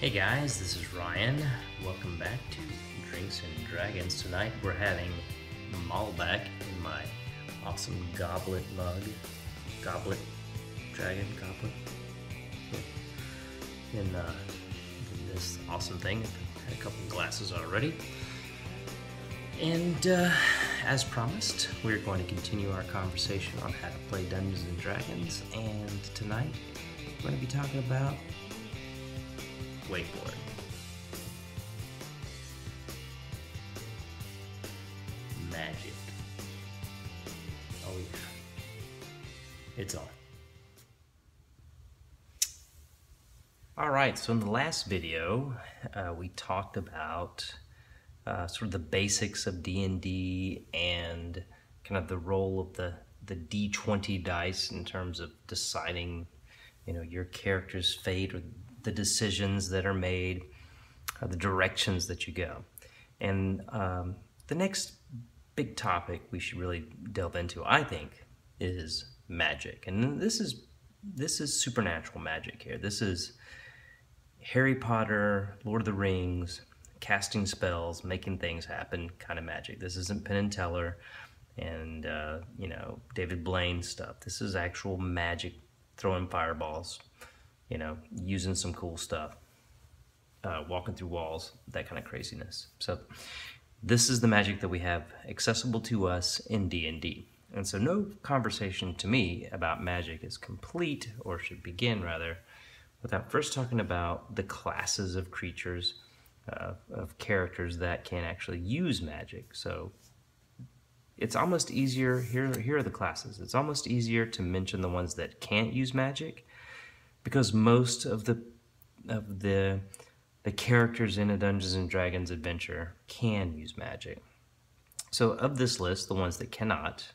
Hey guys, this is Ryan. Welcome back to Drinks and Dragons. Tonight we're having Malbec in my awesome goblet mug. Goblet? Dragon goblet? In, uh, in this awesome thing. Had a couple glasses already. And uh, as promised, we're going to continue our conversation on how to play Dungeons and Dragons. And tonight we're going to be talking about wait for it. Magic. Oh yeah. It's on. Alright, so in the last video, uh, we talked about uh, sort of the basics of D&D and kind of the role of the, the D20 dice in terms of deciding, you know, your character's fate or the decisions that are made, uh, the directions that you go. And um, the next big topic we should really delve into, I think, is magic. And this is this is supernatural magic here. This is Harry Potter, Lord of the Rings, casting spells, making things happen kind of magic. This isn't Penn and Teller and uh, you know David Blaine stuff. This is actual magic, throwing fireballs, you know, using some cool stuff, uh, walking through walls, that kind of craziness. So this is the magic that we have accessible to us in D&D. And so no conversation to me about magic is complete, or should begin rather, without first talking about the classes of creatures, uh, of characters that can actually use magic. So it's almost easier, here, here are the classes. It's almost easier to mention the ones that can't use magic because most of the of the the characters in a Dungeons and Dragons adventure can use magic. So of this list, the ones that cannot,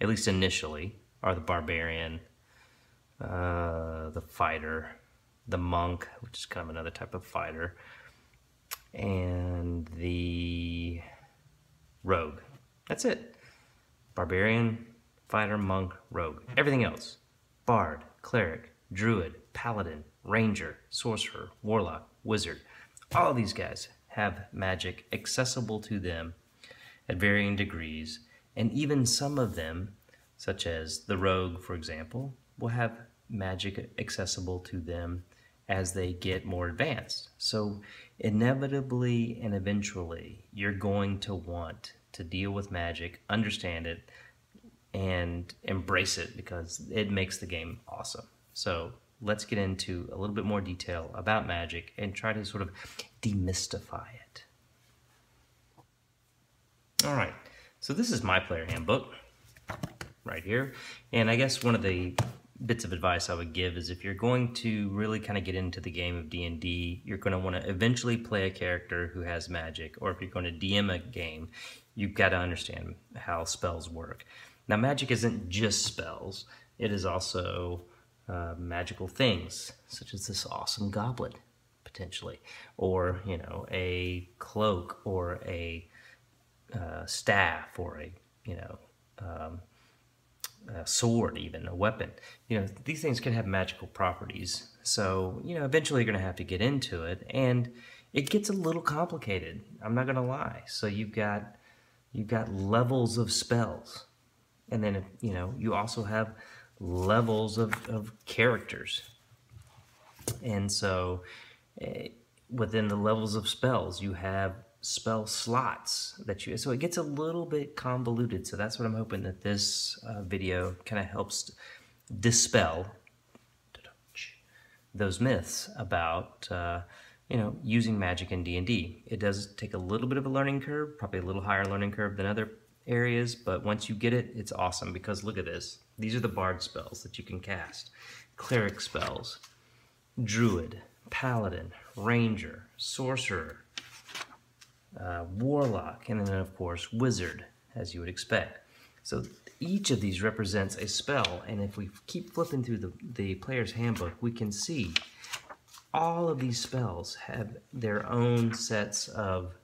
at least initially, are the barbarian, uh, the fighter, the monk, which is kind of another type of fighter, and the rogue. That's it. Barbarian, fighter, monk, rogue. Everything else. Bard, cleric, druid, paladin, ranger, sorcerer, warlock, wizard. All these guys have magic accessible to them at varying degrees, and even some of them, such as the rogue, for example, will have magic accessible to them as they get more advanced. So, inevitably and eventually, you're going to want to deal with magic, understand it, and embrace it because it makes the game awesome. So, let's get into a little bit more detail about magic and try to sort of demystify it. All right, so this is my player handbook right here. And I guess one of the bits of advice I would give is if you're going to really kind of get into the game of D&D, you're going to want to eventually play a character who has magic, or if you're going to DM a game, you've got to understand how spells work. Now, magic isn't just spells. It is also uh, magical things, such as this awesome goblet, potentially, or you know, a cloak, or a uh, staff, or a you know, um, a sword, even a weapon. You know, these things can have magical properties. So you know, eventually you're going to have to get into it, and it gets a little complicated. I'm not going to lie. So you've got you've got levels of spells, and then you know you also have levels of, of characters. And so uh, within the levels of spells, you have spell slots that you, so it gets a little bit convoluted. So that's what I'm hoping that this uh, video kind of helps dispel those myths about, uh, you know, using magic in D&D. It does take a little bit of a learning curve, probably a little higher learning curve than other areas, but once you get it, it's awesome because look at this. These are the bard spells that you can cast. Cleric spells, druid, paladin, ranger, sorcerer, uh, warlock, and then of course wizard, as you would expect. So each of these represents a spell, and if we keep flipping through the, the player's handbook, we can see all of these spells have their own sets of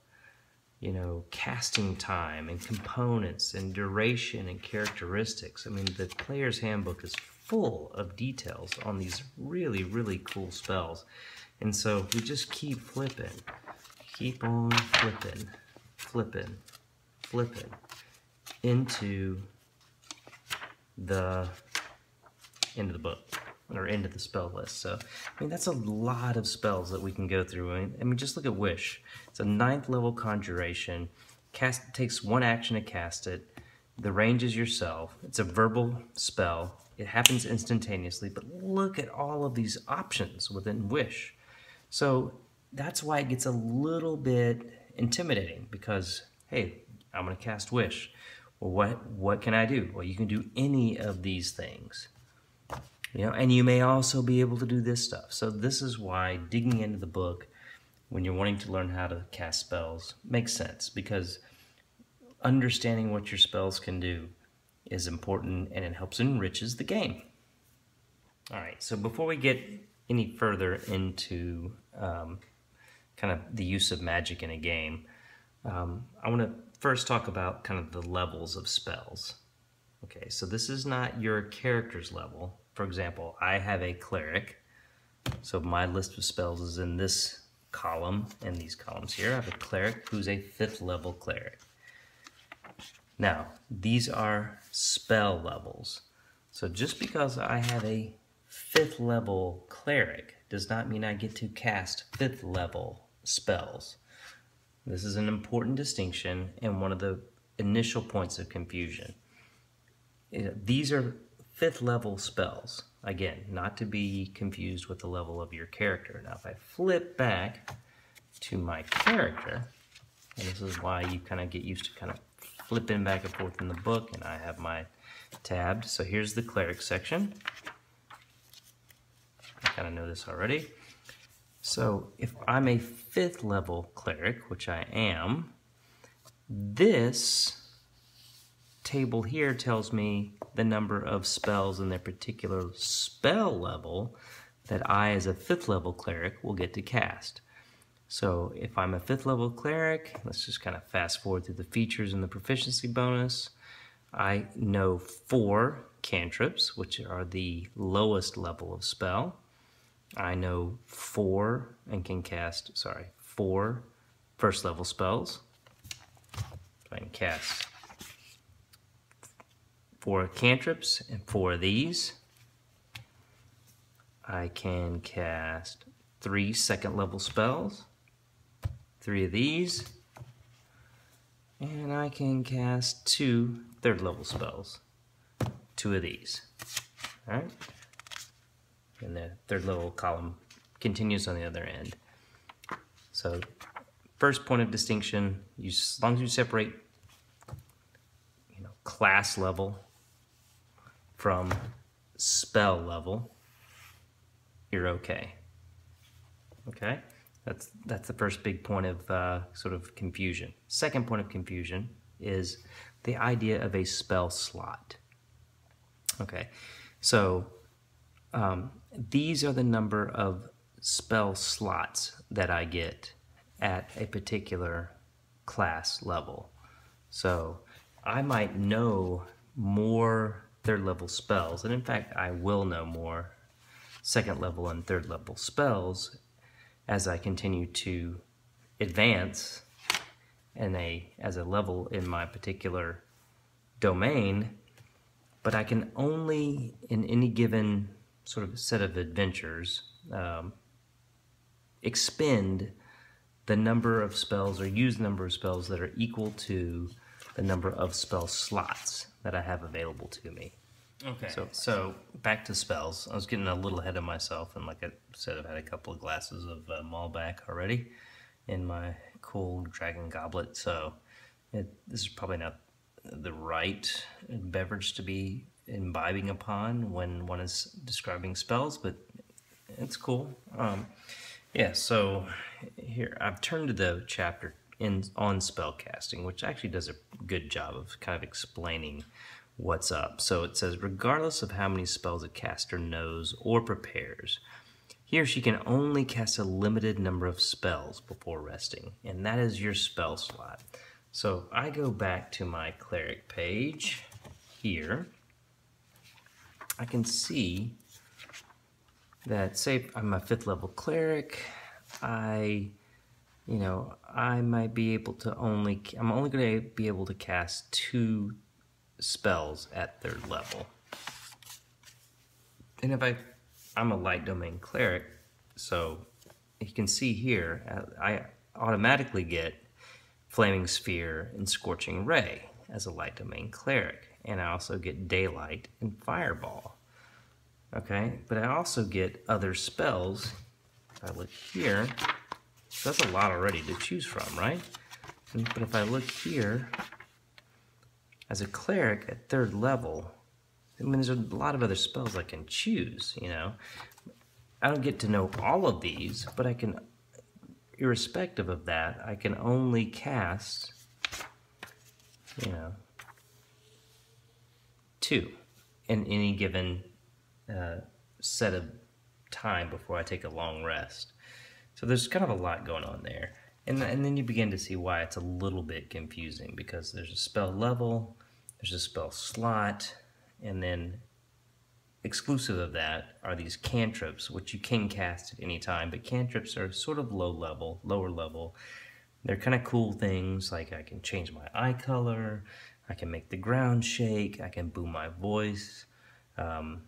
you know, casting time and components and duration and characteristics. I mean, the player's handbook is full of details on these really, really cool spells. And so we just keep flipping, keep on flipping, flipping, flipping into the end of the book or into the spell list. So, I mean, that's a lot of spells that we can go through. I mean, just look at Wish. It's a ninth level conjuration. Cast takes one action to cast it. The range is yourself. It's a verbal spell. It happens instantaneously, but look at all of these options within Wish. So that's why it gets a little bit intimidating because, hey, I'm going to cast Wish. Well, what, what can I do? Well, you can do any of these things. You know, and you may also be able to do this stuff. So this is why digging into the book when you're wanting to learn how to cast spells makes sense because understanding what your spells can do is important and it helps enriches the game. All right, so before we get any further into um, kind of the use of magic in a game, um, I want to first talk about kind of the levels of spells. Okay, so this is not your character's level. For example, I have a cleric, so my list of spells is in this column and these columns here. I have a cleric who's a fifth level cleric. Now, these are spell levels. So just because I have a fifth level cleric does not mean I get to cast fifth level spells. This is an important distinction and one of the initial points of confusion. These are fifth level spells. Again, not to be confused with the level of your character. Now, if I flip back to my character, and this is why you kind of get used to kind of flipping back and forth in the book, and I have my tabbed. So here's the cleric section. I kind of know this already. So if I'm a fifth level cleric, which I am, this table here tells me the number of spells in their particular spell level that I, as a fifth level cleric, will get to cast. So if I'm a fifth level cleric, let's just kind of fast forward through the features and the proficiency bonus. I know four cantrips, which are the lowest level of spell. I know four and can cast, sorry, four first level spells. I can cast four cantrips and four of these. I can cast three second level spells, three of these, and I can cast two third level spells, two of these. All right, and the third level column continues on the other end. So first point of distinction, you, as long as you separate you know, class level from spell level, you're okay. Okay? That's, that's the first big point of uh, sort of confusion. Second point of confusion is the idea of a spell slot. Okay, so um, these are the number of spell slots that I get at a particular class level. So I might know more third level spells. And in fact, I will know more second level and third level spells as I continue to advance in a as a level in my particular domain but I can only in any given sort of set of adventures um, expend the number of spells or use number of spells that are equal to the number of spell slots that I have available to me. Okay. So, so back to spells. I was getting a little ahead of myself, and like I said, I've had a couple of glasses of uh, Malbec already in my cool dragon goblet. So, it, this is probably not the right beverage to be imbibing upon when one is describing spells, but it's cool. Um, yeah. So here I've turned to the chapter in on spell casting, which actually does a good job of kind of explaining what's up. So it says, regardless of how many spells a caster knows or prepares, he or she can only cast a limited number of spells before resting, and that is your spell slot. So I go back to my cleric page here, I can see that say I'm a fifth level cleric, I, you know, I might be able to only, I'm only going to be able to cast two spells at third level. And if I, I'm a light domain cleric, so you can see here, uh, I automatically get Flaming Sphere and Scorching Ray as a light domain cleric. And I also get Daylight and Fireball. Okay, but I also get other spells. If I look here, so that's a lot already to choose from, right? But if I look here, as a cleric at third level, I mean, there's a lot of other spells I can choose, you know. I don't get to know all of these, but I can, irrespective of that, I can only cast, you know, two in any given uh, set of time before I take a long rest. There's kind of a lot going on there. And, and then you begin to see why it's a little bit confusing because there's a spell level, there's a spell slot, and then exclusive of that are these cantrips, which you can cast at any time, but cantrips are sort of low level, lower level. They're kind of cool things, like I can change my eye color, I can make the ground shake, I can boom my voice, um,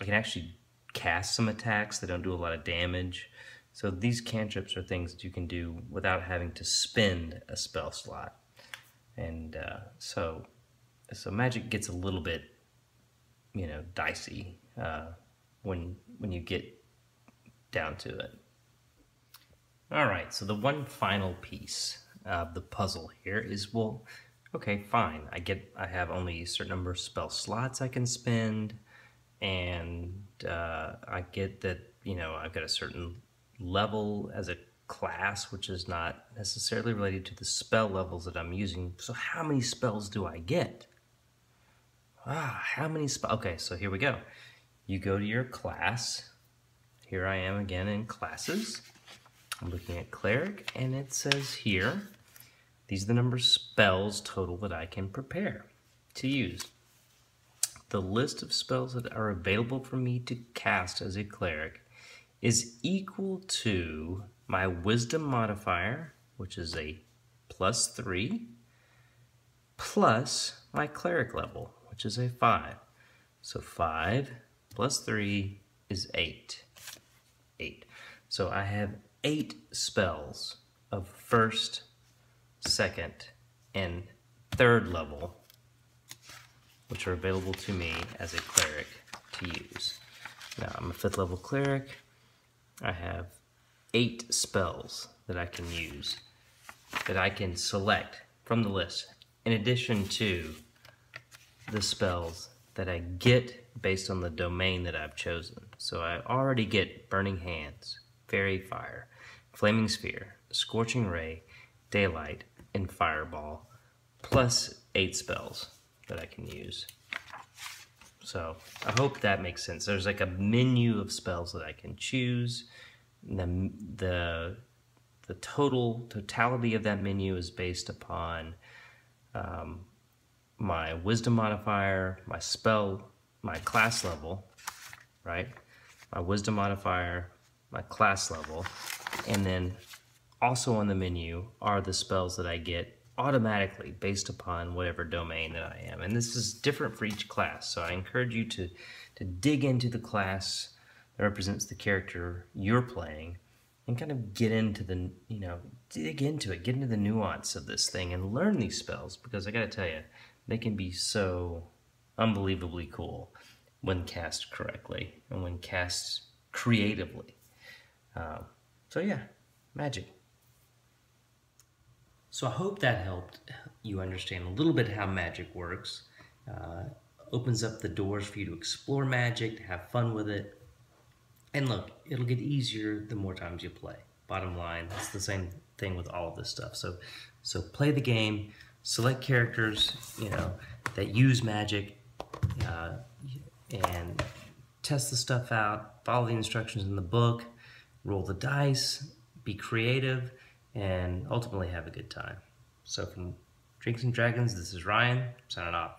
I can actually cast some attacks that don't do a lot of damage. So these cantrips are things that you can do without having to spend a spell slot. And uh, so, so magic gets a little bit you know dicey uh, when when you get down to it. All right, so the one final piece of the puzzle here is well, okay, fine. I get I have only a certain number of spell slots I can spend, and uh, I get that you know I've got a certain level as a class, which is not necessarily related to the spell levels that I'm using. So how many spells do I get? Ah, how many spells? Okay, so here we go. You go to your class. Here I am again in classes. I'm looking at cleric, and it says here, these are the number of spells total that I can prepare to use. The list of spells that are available for me to cast as a cleric is equal to my wisdom modifier, which is a plus three, plus my cleric level, which is a 5. So 5 plus 3 is 8. 8. So I have 8 spells of first, second, and third level, which are available to me as a cleric to use. Now I'm a 5th level cleric. I have 8 spells that I can use, that I can select from the list, in addition to the spells that I get based on the domain that I've chosen. So I already get Burning Hands, Faerie Fire, Flaming Sphere, Scorching Ray, Daylight, and Fireball, plus eight spells that I can use. So I hope that makes sense. There's like a menu of spells that I can choose. The, the, the total totality of that menu is based upon um, my wisdom modifier, my spell, my class level, right? My wisdom modifier, my class level, and then also on the menu are the spells that I get automatically based upon whatever domain that I am. And this is different for each class, so I encourage you to, to dig into the class that represents the character you're playing and kind of get into the, you know, dig into it, get into the nuance of this thing and learn these spells because I gotta tell you, they can be so unbelievably cool when cast correctly and when cast creatively. Um, so yeah, magic. So I hope that helped you understand a little bit how magic works. Uh, opens up the doors for you to explore magic, to have fun with it. And look, it'll get easier the more times you play. Bottom line, it's the same thing with all of this stuff. So, so play the game, select characters, you know, that use magic, uh, and test the stuff out, follow the instructions in the book, roll the dice, be creative, and ultimately have a good time. So from Drinks and Dragons, this is Ryan, signing off.